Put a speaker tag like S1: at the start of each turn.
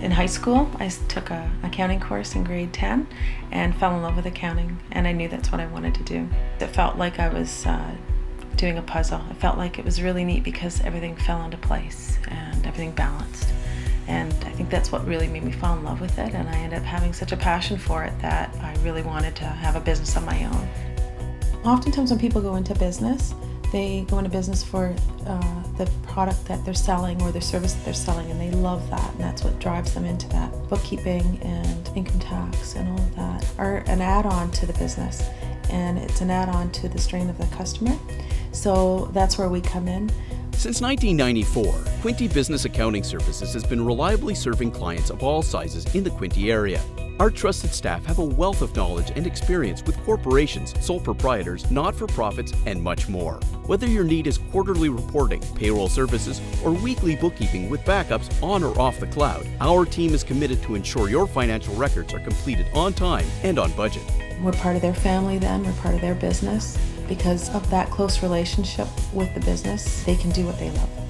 S1: in high school, I took a accounting course in grade 10 and fell in love with accounting, and I knew that's what I wanted to do. It felt like I was uh, doing a puzzle. It felt like it was really neat because everything fell into place and everything balanced. And I think that's what really made me fall in love with it, and I ended up having such a passion for it that I really wanted to have a business of my own. Oftentimes, when people go into business, they go into business for uh, the product that they're selling or the service that they're selling, and they love that, and that's what drives them into that. Bookkeeping and income tax and all of that are an add on to the business, and it's an add on to the strain of the customer. So that's where we come in.
S2: Since 1994, Quinte Business Accounting Services has been reliably serving clients of all sizes in the Quinte area. Our trusted staff have a wealth of knowledge and experience with corporations, sole proprietors, not for profits, and much more. Whether your need is quarterly reporting, payroll services, or weekly bookkeeping with backups on or off the cloud, our team is committed to ensure your financial records are completed on time and on budget.
S1: We're part of their family then, we're part of their business. Because of that close relationship with the business, they can do what they love.